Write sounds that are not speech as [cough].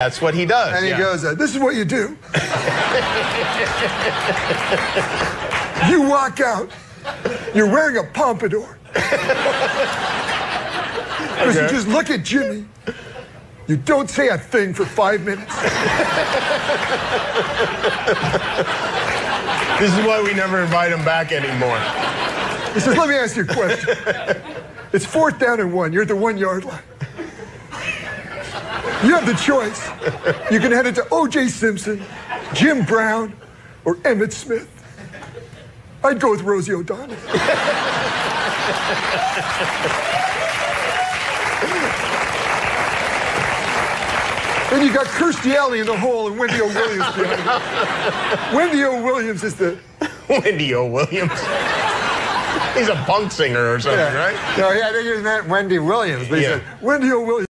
That's what he does. And he yeah. goes, This is what you do. you walk out, you're wearing a pompadour. Because you just look at Jimmy. You don't say a thing for five minutes. This is why we never invite him back anymore. He says, Let me ask you a question. It's fourth down and one. You're at the one yard line. You have the choice. You can head it to O.J. Simpson, Jim Brown, or Emmitt Smith. I'd go with Rosie O'Donnell. Then you got Kirstie Alley in the hole and Wendy O. Williams behind her. Wendy O. Williams is the [laughs] Wendy O. Williams. He's a punk singer or something, right? No, yeah, I think he meant Wendy Williams, but he said Wendy O. Williams.